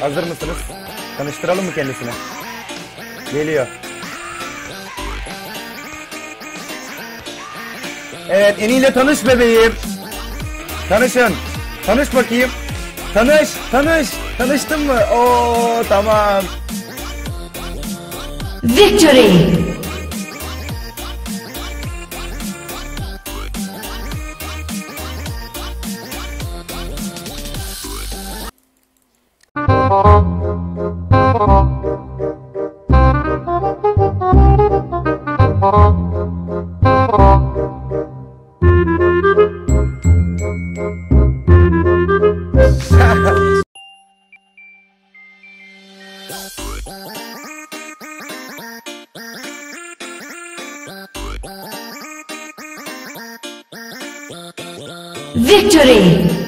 Hazır mısınız? Tanıştıralım mı kendisine? Geliyor. Evet, Eniyle tanış bebeğim. Tanışın. Tanış bakayım. Tanış, tanış. Tanıştın mı? Oo, tamam. Victory! Victory!